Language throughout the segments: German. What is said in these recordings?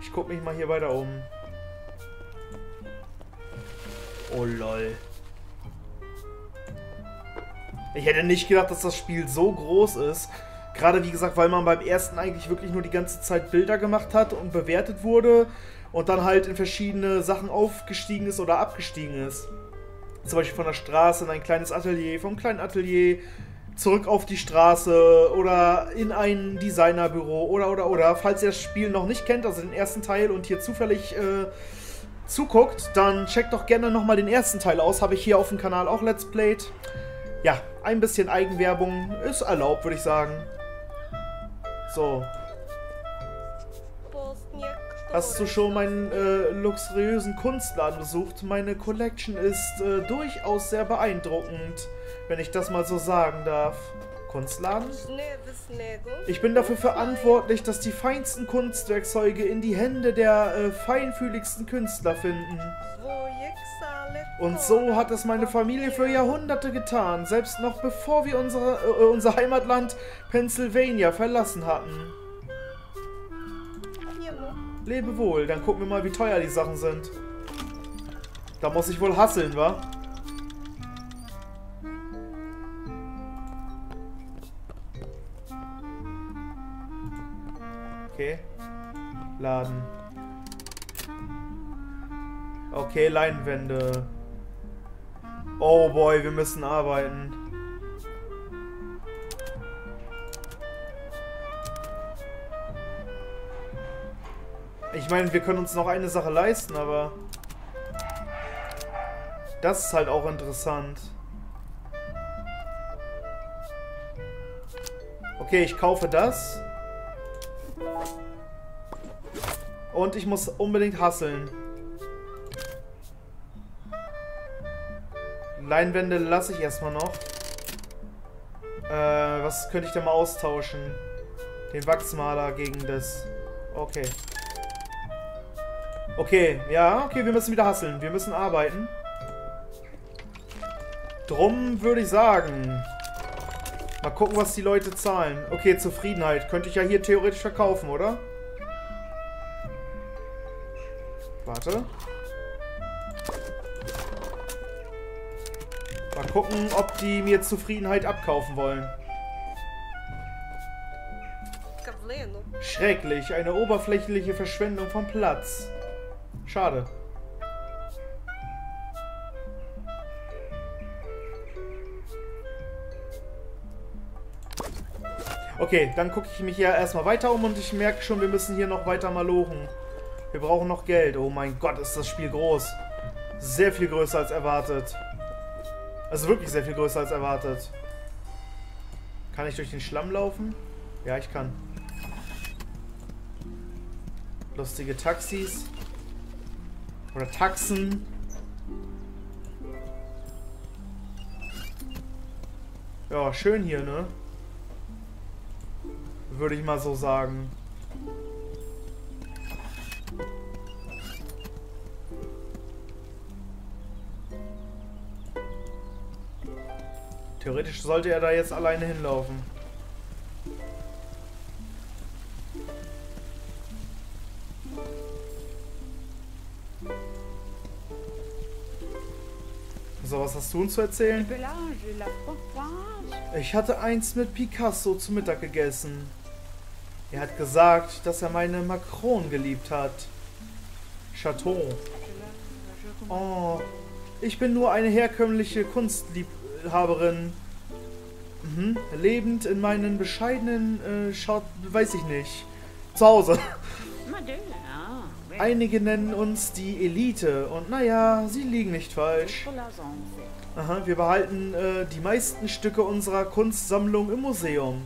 Ich guck mich mal hier weiter um. Oh lol. Ich hätte nicht gedacht, dass das Spiel so groß ist. Gerade wie gesagt, weil man beim ersten eigentlich wirklich nur die ganze Zeit Bilder gemacht hat und bewertet wurde und dann halt in verschiedene Sachen aufgestiegen ist oder abgestiegen ist. Zum Beispiel von der Straße in ein kleines Atelier, vom kleinen Atelier zurück auf die Straße oder in ein Designerbüro oder oder oder. Falls ihr das Spiel noch nicht kennt, also den ersten Teil und hier zufällig äh, zuguckt, dann checkt doch gerne nochmal den ersten Teil aus. Habe ich hier auf dem Kanal auch Let's Played. Ja, ein bisschen Eigenwerbung ist erlaubt, würde ich sagen. So. Hast du schon meinen äh, luxuriösen Kunstladen besucht? Meine Collection ist äh, durchaus sehr beeindruckend, wenn ich das mal so sagen darf. Kunstladen? Ich bin dafür verantwortlich, dass die feinsten Kunstwerkzeuge in die Hände der äh, feinfühligsten Künstler finden. Und so hat es meine Familie für Jahrhunderte getan, selbst noch bevor wir unsere, äh, unser Heimatland Pennsylvania verlassen hatten. Lebe wohl, dann gucken wir mal, wie teuer die Sachen sind. Da muss ich wohl hasseln, wa? Okay. Laden. Okay, Leinwände. Oh boy, wir müssen arbeiten. Ich meine, wir können uns noch eine Sache leisten, aber... Das ist halt auch interessant. Okay, ich kaufe das. Und ich muss unbedingt hasseln. Leinwände lasse ich erstmal noch. Äh, was könnte ich denn mal austauschen? Den Wachsmaler gegen das. Okay. Okay, ja, okay, wir müssen wieder hasseln. Wir müssen arbeiten. Drum würde ich sagen. Mal gucken, was die Leute zahlen. Okay, Zufriedenheit. Könnte ich ja hier theoretisch verkaufen, oder? Warte. Mal gucken, ob die mir Zufriedenheit abkaufen wollen. Schrecklich, eine oberflächliche Verschwendung von Platz. Schade. Okay, dann gucke ich mich hier erstmal weiter um und ich merke schon, wir müssen hier noch weiter malochen. Wir brauchen noch Geld. Oh mein Gott, ist das Spiel groß. Sehr viel größer als erwartet. Also wirklich sehr viel größer als erwartet. Kann ich durch den Schlamm laufen? Ja, ich kann. Lustige Taxis. Oder Taxen. Ja, schön hier, ne? Würde ich mal so sagen. Theoretisch sollte er da jetzt alleine hinlaufen. So, was hast du uns zu erzählen? Ich hatte eins mit Picasso zu Mittag gegessen. Er hat gesagt, dass er meine Macron geliebt hat. Chateau. Oh, ich bin nur eine herkömmliche Kunstliebhaberin. Mhm. Lebend in meinen bescheidenen, äh, schaut, weiß ich nicht, zu Hause. Einige nennen uns die Elite und naja, sie liegen nicht falsch. Aha, wir behalten äh, die meisten Stücke unserer Kunstsammlung im Museum.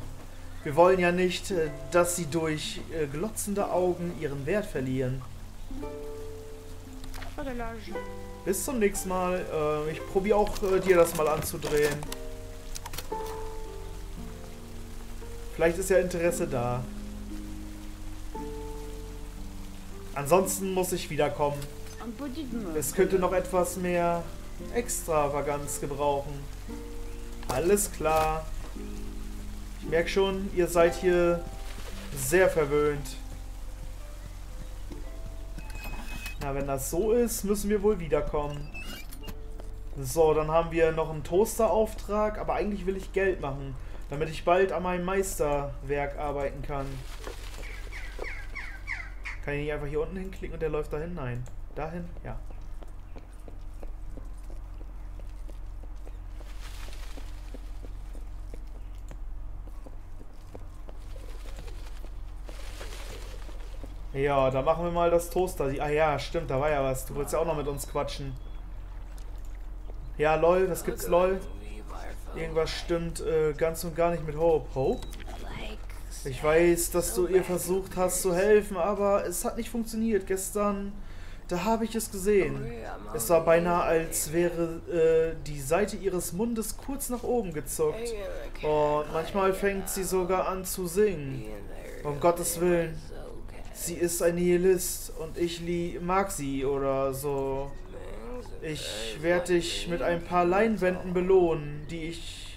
Wir wollen ja nicht, äh, dass sie durch äh, glotzende Augen ihren Wert verlieren. Bis zum nächsten Mal. Äh, ich probiere auch äh, dir das mal anzudrehen. Vielleicht ist ja Interesse da. Ansonsten muss ich wiederkommen. Es könnte noch etwas mehr Extravaganz gebrauchen. Alles klar. Ich merke schon, ihr seid hier sehr verwöhnt. Na, wenn das so ist, müssen wir wohl wiederkommen. So, dann haben wir noch einen Toasterauftrag, aber eigentlich will ich Geld machen, damit ich bald an meinem Meisterwerk arbeiten kann. Kann ich nicht einfach hier unten hinklicken und der läuft dahin? Nein. Dahin? Ja. Ja, da machen wir mal das Toaster. Ah ja, stimmt, da war ja was. Du wolltest ja auch noch mit uns quatschen. Ja, lol, was gibt's, lol? Irgendwas stimmt äh, ganz und gar nicht mit Hope. Hope? Ich weiß, dass du ihr versucht hast zu helfen, aber es hat nicht funktioniert. Gestern, da habe ich es gesehen. Es war beinahe, als wäre äh, die Seite ihres Mundes kurz nach oben gezuckt. Und manchmal fängt sie sogar an zu singen. Um Gottes Willen sie ist ein Nihilist und ich mag sie oder so. Ich werde dich mit ein paar Leinwänden belohnen, die ich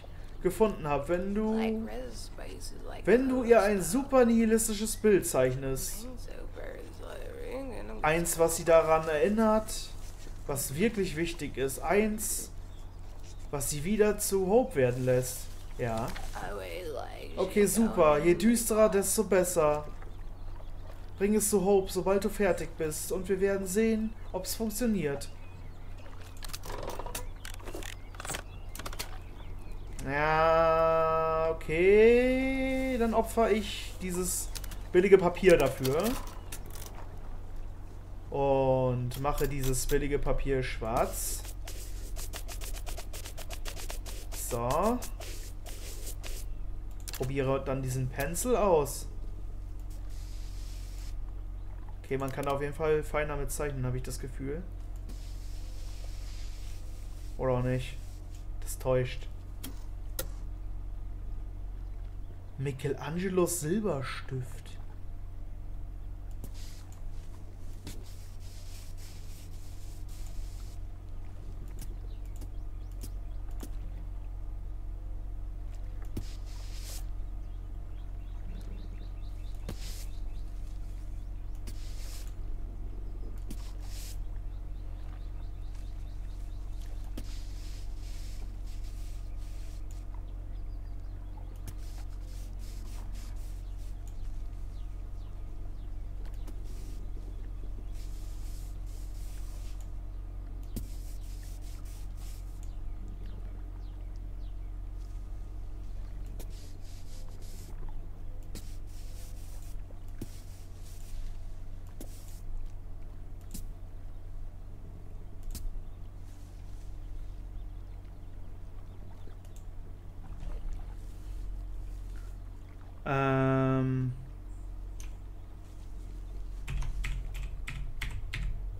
gefunden habe, wenn du wenn du ihr ein super nihilistisches Bild zeichnest. Eins, was sie daran erinnert, was wirklich wichtig ist. Eins, was sie wieder zu Hope werden lässt. Ja. Okay, super. Je düsterer, desto besser. Bring es zu Hope, sobald du fertig bist, und wir werden sehen, ob es funktioniert. Ja, okay. Dann opfer ich dieses billige Papier dafür. Und mache dieses billige Papier schwarz. So. Probiere dann diesen Pencil aus. Okay, man kann auf jeden Fall fein damit zeichnen, habe ich das Gefühl. Oder auch nicht. Das täuscht. Michelangelos Silberstift. Ähm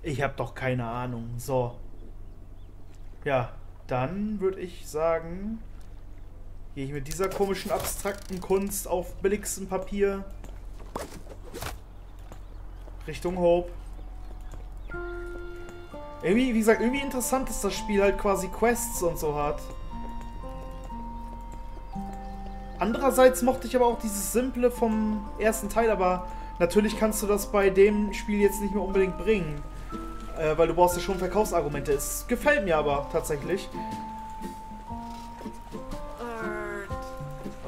ich habe doch keine Ahnung. So. Ja, dann würde ich sagen, gehe ich mit dieser komischen abstrakten Kunst auf billigstem Papier Richtung Hope. Irgendwie, wie gesagt, irgendwie interessant, dass das Spiel halt quasi Quests und so hat. Andererseits mochte ich aber auch dieses Simple vom ersten Teil, aber natürlich kannst du das bei dem Spiel jetzt nicht mehr unbedingt bringen. Äh, weil du brauchst ja schon Verkaufsargumente. Es gefällt mir aber tatsächlich.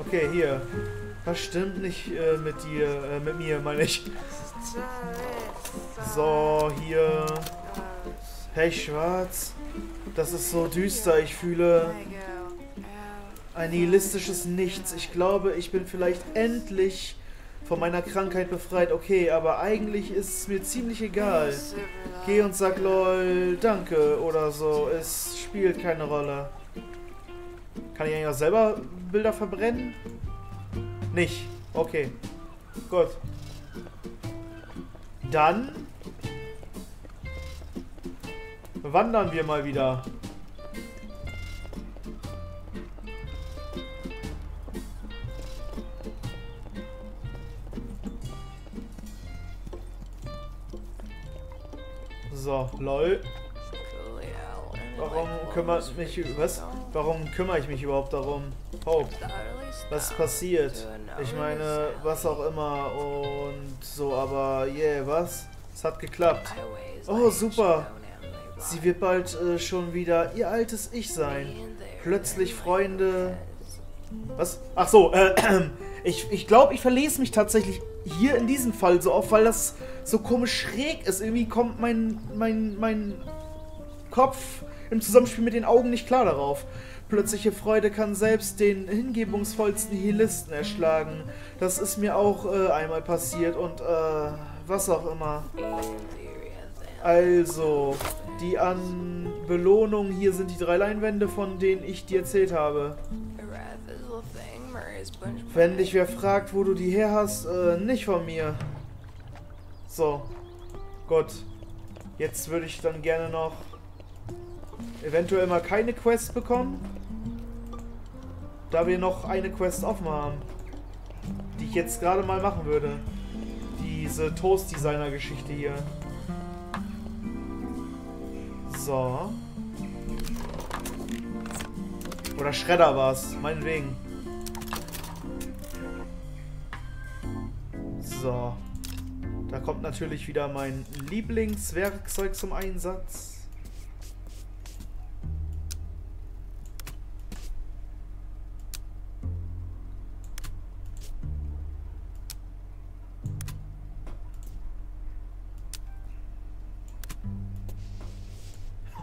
Okay, hier. Was stimmt nicht äh, mit dir, äh, mit mir, meine ich. So, hier. Hey, Schwarz. Das ist so düster. Ich fühle ein nihilistisches Nichts. Ich glaube, ich bin vielleicht endlich von meiner Krankheit befreit. Okay, aber eigentlich ist es mir ziemlich egal. Geh und sag lol, danke oder so. Es spielt keine Rolle. Kann ich eigentlich auch selber Bilder verbrennen? Nicht. Okay. Gut. Dann wandern wir mal wieder. So, lol. Warum kümmert mich was? Warum kümmere ich mich überhaupt darum? Hope. Was passiert? Ich meine, was auch immer und so, aber yeah, was? Es hat geklappt. Oh, super. Sie wird bald äh, schon wieder ihr altes Ich sein. Plötzlich Freunde... Was? Ach so, äh, ich, ich glaube, ich verlese mich tatsächlich hier in diesem Fall so oft, weil das so komisch schräg ist. Irgendwie kommt mein, mein, mein Kopf im Zusammenspiel mit den Augen nicht klar darauf. Plötzliche Freude kann selbst den hingebungsvollsten Nihilisten erschlagen. Das ist mir auch äh, einmal passiert und äh, was auch immer. Also, die an Belohnung, hier sind die drei Leinwände, von denen ich dir erzählt habe. Wenn dich wer fragt, wo du die her hast, äh, nicht von mir. So. Gut. Jetzt würde ich dann gerne noch eventuell mal keine Quest bekommen. Da wir noch eine Quest offen haben. Die ich jetzt gerade mal machen würde. Diese Toast-Designer-Geschichte hier. So. Oder Schredder war es, meinetwegen. So. Da kommt natürlich wieder mein Lieblingswerkzeug zum Einsatz.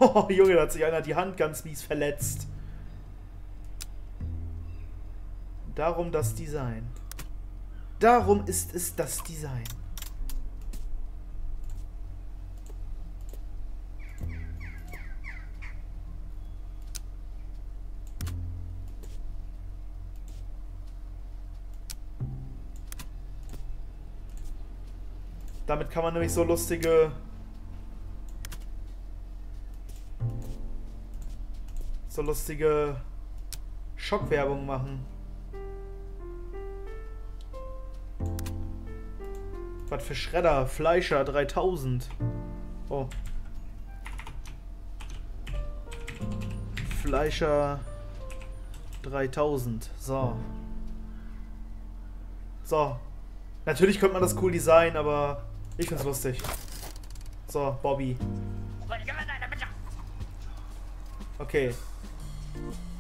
Oh, Junge, da hat sich einer die Hand ganz mies verletzt. Darum das Design. Darum ist es das Design. Damit kann man nämlich so lustige so lustige Schockwerbung machen. Was für Schredder? Fleischer 3000. Oh. Fleischer 3000. So. So. Natürlich könnte man das cool designen, aber ich find's lustig. So, Bobby. Okay.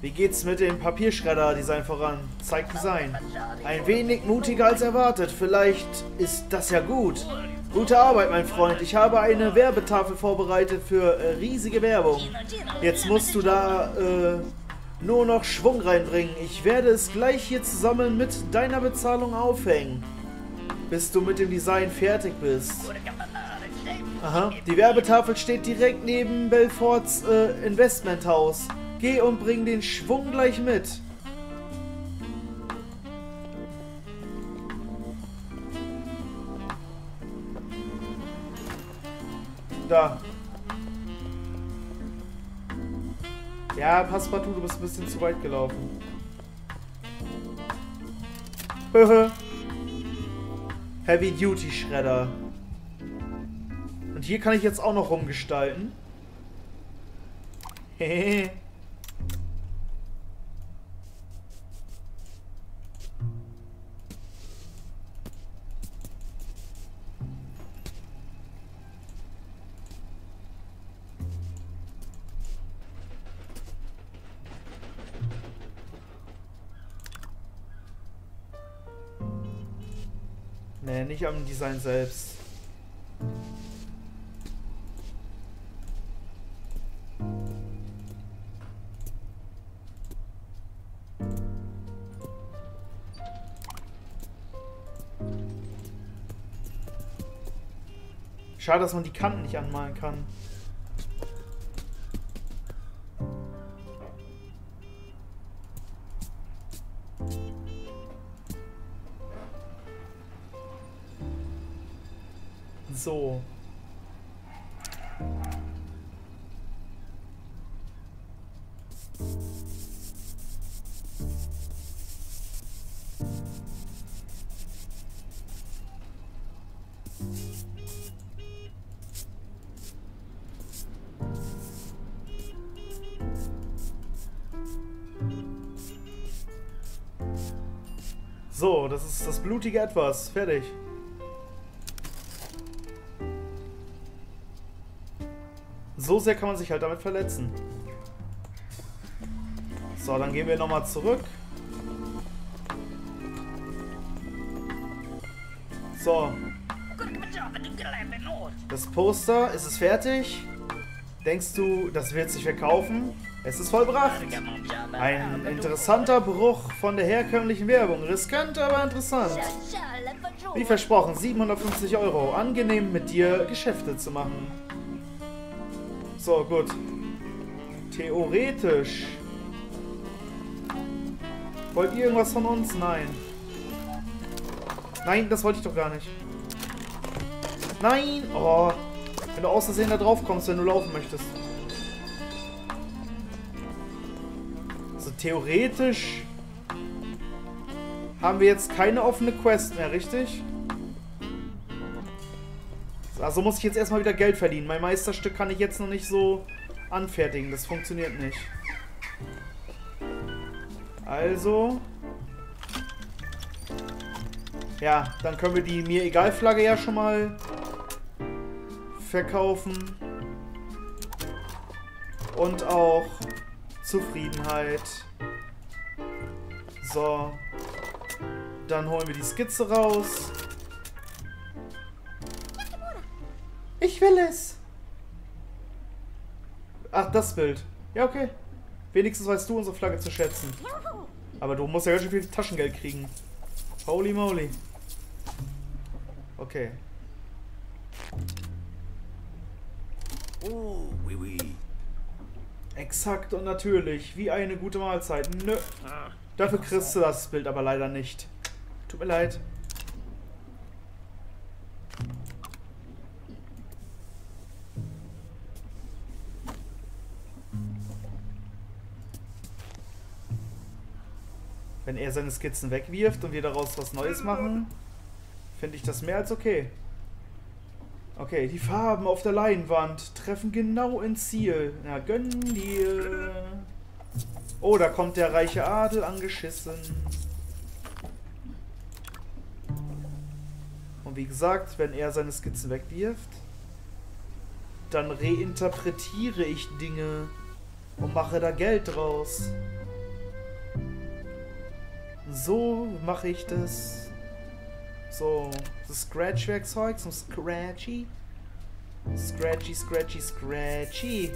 Wie geht's mit dem Papierschredder-Design voran? Zeigt Design. Ein wenig mutiger als erwartet. Vielleicht ist das ja gut. Gute Arbeit, mein Freund. Ich habe eine Werbetafel vorbereitet für äh, riesige Werbung. Jetzt musst du da äh, nur noch Schwung reinbringen. Ich werde es gleich hier zusammen mit deiner Bezahlung aufhängen. Bis du mit dem Design fertig bist. Aha. Die Werbetafel steht direkt neben Belforts äh, Investmenthaus. Geh und bring den Schwung gleich mit. Da. Ja, Passepartout, du bist ein bisschen zu weit gelaufen. Heavy Duty Schredder. Und hier kann ich jetzt auch noch rumgestalten. Hehehe. nicht am Design selbst. Schade, dass man die Kanten nicht anmalen kann. So, das ist das blutige Etwas. Fertig. So sehr kann man sich halt damit verletzen. So, dann gehen wir nochmal zurück. So. Das Poster, ist es fertig? Denkst du, das wird sich verkaufen? Es ist vollbracht. Ein interessanter Bruch von der herkömmlichen Werbung. Riskant, aber interessant. Wie versprochen, 750 Euro. Angenehm mit dir Geschäfte zu machen. So, gut. Theoretisch. Wollt ihr irgendwas von uns? Nein. Nein, das wollte ich doch gar nicht. Nein! Oh. Du aus Versehen da drauf kommst, wenn du laufen möchtest. Also theoretisch haben wir jetzt keine offene Quest mehr, richtig? Also muss ich jetzt erstmal wieder Geld verdienen. Mein Meisterstück kann ich jetzt noch nicht so anfertigen. Das funktioniert nicht. Also... Ja, dann können wir die Mir-Egal-Flagge ja schon mal verkaufen. Und auch Zufriedenheit. So. Dann holen wir die Skizze raus. Ich will es. Ach, das Bild. Ja, okay. Wenigstens weißt du unsere Flagge zu schätzen. Aber du musst ja ganz schön viel Taschengeld kriegen. Holy moly. Okay. Oh, oui, oui. Exakt und natürlich, wie eine gute Mahlzeit. Nö. Dafür kriegst du das Bild aber leider nicht. Tut mir leid. Wenn er seine Skizzen wegwirft und wir daraus was Neues machen, finde ich das mehr als okay. Okay, die Farben auf der Leinwand treffen genau ins Ziel. Na, gönn dir. Oh, da kommt der reiche Adel angeschissen. Und wie gesagt, wenn er seine Skizzen wegwirft, dann reinterpretiere ich Dinge und mache da Geld draus. So mache ich das. So, das Scratch-Werkzeug zum Scratchy. Scratchy, Scratchy, Scratchy.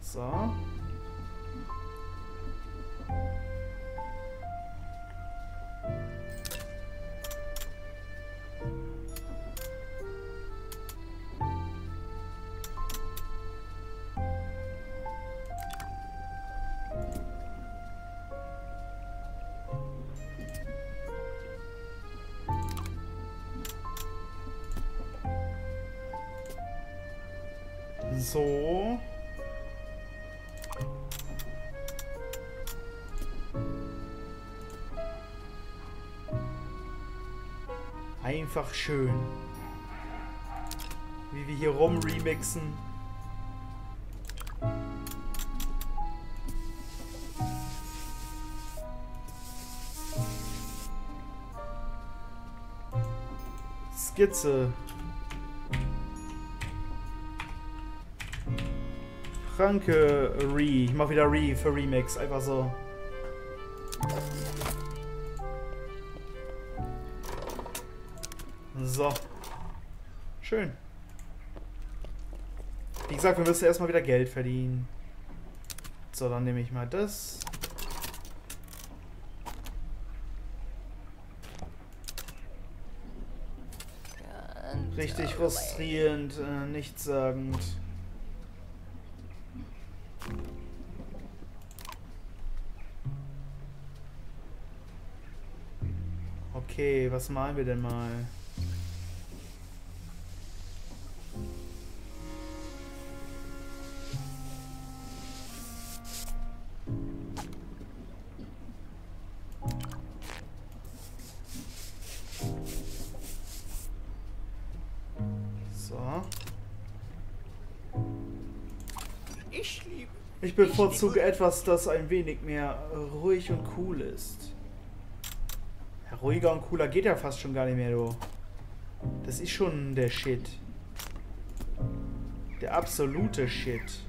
So. So. Einfach schön. Wie wir hier rum remixen. Skizze. Franke Re. Ich mach wieder Re für Remix. Einfach so. So. Schön. Wie gesagt, wir müssen erstmal wieder Geld verdienen. So, dann nehme ich mal das. Richtig frustrierend, äh, nichtssagend. Okay, was malen wir denn mal? So. Ich liebe. Ich bevorzuge etwas, das ein wenig mehr ruhig und cool ist. Ruhiger und cooler geht ja fast schon gar nicht mehr, du. Das ist schon der Shit. Der absolute Shit.